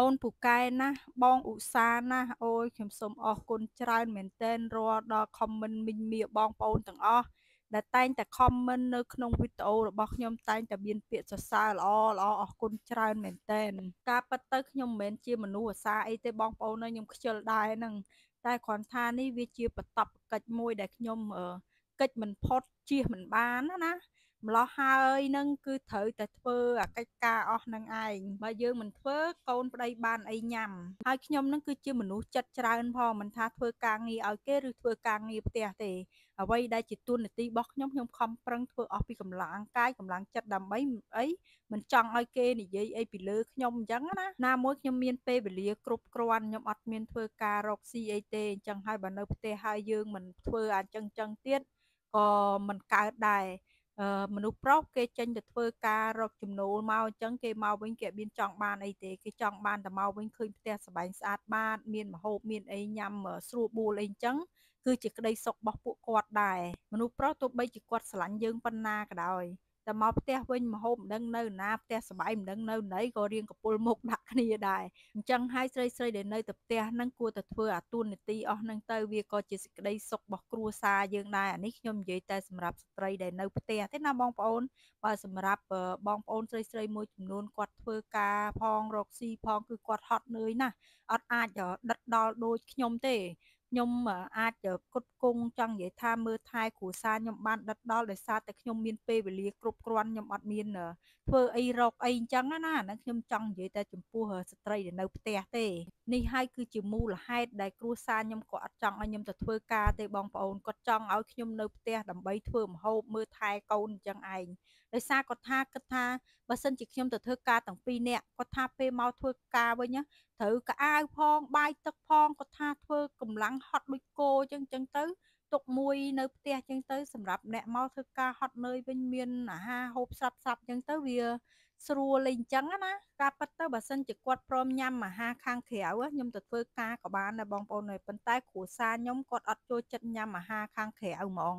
អូនពូកែណាស់បងឧស្សាហ៍ណាស់អូយខ្ញុំសូមអរគុណច្រើនមែនទែនរាល់ដល់ comment មីងមៀបងប្អូនទាំងអស់ដែលតែងតែ comment នៅក្នុងវីដេអូរបស់ខ្ញុំតែងតែមានពាក្យសរសើរល្អល្អអរគុណច្រើនមែនទែនការប៉ັດទៅខ្ញុំមិនមែនជាមនុស្សអាសាអីទេបងប្អូនខ្ញុំខ្ជិលដែរហ្នឹងតែគ្រាន់ថានេះវាជាបតបកិច្ចមួយដែលខ្ញុំកិច្ចមិនផុតជៀសមិនបានណាណា ម្លោះហើយនឹងគឺត្រូវតែធ្វើអាកិច្ចការអស់នឹងឯងបើយើងមិនធ្វើកូនប្តីបានអីញ៉ាំហើយខ្ញុំនឹងគឺជាមនុស្សចិត្តច្រើនផងមិនថាធ្វើការងារឲ្យគេឬធ្វើការងារផ្ទះទេអ្វីដែលជាទួនាទីរបស់ខ្ញុំខ្ញុំខំប្រឹងធ្វើអស់ពីកម្លាំងកាយកម្លាំងចិត្តដើម្បីអីមិនចង់ឲ្យគេនិយាយអីពីលើខ្ញុំអញ្ចឹងណាណាមួយខ្ញុំមានពេលវេលាគ្រប់គ្រាន់ខ្ញុំអត់មានធ្វើការរកស៊ីអីទេអញ្ចឹងហើយបើនៅផ្ទះហើយយើងមិនធ្វើអញ្ចឹងអញ្ចឹងទៀតក៏មិនកើតដែរ មនុស្សប្រុសគេចេញទៅធ្វើការរកចំណូលមកអញ្ចឹងគេមកវិញគេមានចង់បានអីទេគេចង់បានតែមកវិញឃើញផ្ទះសបែងស្អាតបាតមានម្ហូបមានអីញ៉ាំស្រួលបួលអីអញ្ចឹងគឺជាក្តីសុខរបស់ពួកគាត់ដែរមនុស្សប្រុសទោះបីជាគាត់ស្រឡាញ់យើងប៉ុណ្ណាក៏ដោយ តែមកផ្ទះវិញមហូបមិនដឹងនៅណាផ្ទះសបាយមិនដឹងនៅណីក៏រៀងកពុលមុខដាក់គ្នាដែរអញ្ចឹងហើយស្រីស្រីដែលនៅតែផ្ទះហ្នឹងគួរតែធ្វើអាទួនាទីអស់ហ្នឹងទៅវាក៏ជាសេចក្តីសុខរបស់គ្រួសារយើងដែរអានេះខ្ញុំនិយាយតែសម្រាប់ស្ត្រីដែលនៅផ្ទះទេណាបងប្អូនបើសម្រាប់បងប្អូនស្រីស្រីមួយចំនួនគាត់ធ្វើការផងរកស៊ីផងគឺគាត់ហត់នឿយណាស់អត់អាចដិតដល់ដូចខ្ញុំទេ ខ្ញុំអាចគត់គង់ចង់និយាយថាមើលថែគ្រួសារខ្ញុំបានដិតដល់ដោយសារតែខ្ញុំមានពេលវេលាគ្រប់គ្រាន់ខ្ញុំអត់មានធ្វើអីរកអីអញ្ចឹងណាអាហ្នឹងខ្ញុំចង់និយាយតែចំពោះស្ត្រីដែលនៅផ្ទះទេនេះហើយគឺជាមូលហេតុដែលគ្រួសារខ្ញុំក៏អត់ចង់ឲ្យខ្ញុំទៅធ្វើការទេបងប្អូនគាត់ចង់ឲ្យខ្ញុំនៅផ្ទះដើម្បីធ្វើម្ហូបមើលថែកូនអញ្ចឹងឯងដោយសារគាត់ថាគិតថាបើសិនជាខ្ញុំទៅធ្វើការទាំងពីរនាក់គាត់ថាពេលមកធ្វើការវិញ ត្រូវកអាវផងបាយទឹកផងគាត់ថាធ្វើកម្លាំងហត់ដូចគោអញ្ចឹងអញ្ចឹងទៅទុកមួយនៅផ្ទះអញ្ចឹងទៅសម្រាប់អ្នកមកធ្វើការហត់នឿយវិញមានអាហារហូបស្រាប់ស្រាប់អញ្ចឹងទៅវាស្រួលលេងអញ្ចឹងណាការប៉ັດទៅបើសិនជាគាត់ព្រមញ៉ាំអាហារខាងក្រៅខ្ញុំទៅធ្វើការក៏បានដែរបងប្អូនហើយប៉ុន្តែគ្រួសារខ្ញុំគាត់អត់ចូលចិត្តញ៉ាំអាហារខាងក្រៅហ្មង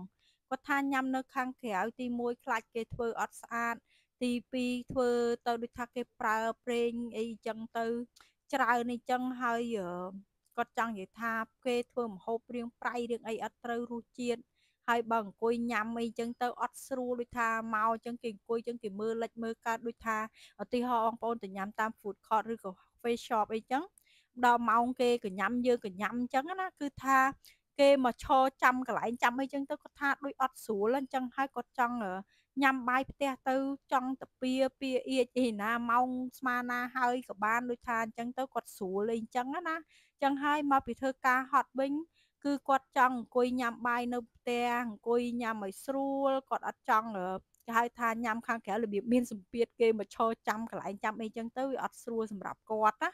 គាត់ថាញ៉ាំនៅខាងក្រៅទី1ខ្លាចគេធ្វើអត់ស្អាតទី2ធ្វើទៅដូចថាគេប្រើប្រេងអីចឹងទៅ ច្រើនអីចឹងហើយគាត់ចង់និយាយថាគេធ្វើម្ហូបរៀងប្រៃរៀងអីអត់ត្រូវរសជាតិហើយបើអង្គុយញ៉ាំអីចឹងទៅអត់ស្រួលដូចថាមកចឹងគេអង្គុយចឹងគេមើលលិចមើលកើតដូចថាឧទាហរណ៍បងប្អូនទៅញ៉ាំតាម food court ឬក៏ face shop អីចឹងដល់ម៉ោងគេក៏ញ៉ាំយើងក៏ញ៉ាំអញ្ចឹងណាគឺថា គេមកឈរចាំកន្លែងចាំអីចឹងទៅគាត់ថាដូចអត់ស្រួលអញ្ចឹងហើយគាត់ចង់ញ៉ាំបាយផ្ទះទៅចង់តាពីពៀអៀចអីណាម៉ោងស្មើណាហើយក៏បានដូចថាអញ្ចឹងទៅគាត់ស្រួលអីអញ្ចឹងណាអញ្ចឹងហើយមកពីធ្វើការហត់វិញគឺគាត់ចង់អង្គុយញ៉ាំបាយនៅផ្ទះអង្គុយញ៉ាំឲ្យស្រួលគាត់អត់ចង់គេហៅថាញ៉ាំខាងក្រៅរបៀបមានសម្ពាធគេមកឈរចាំកន្លែងចាំអីចឹងទៅវាអត់ស្រួលសម្រាប់គាត់ណា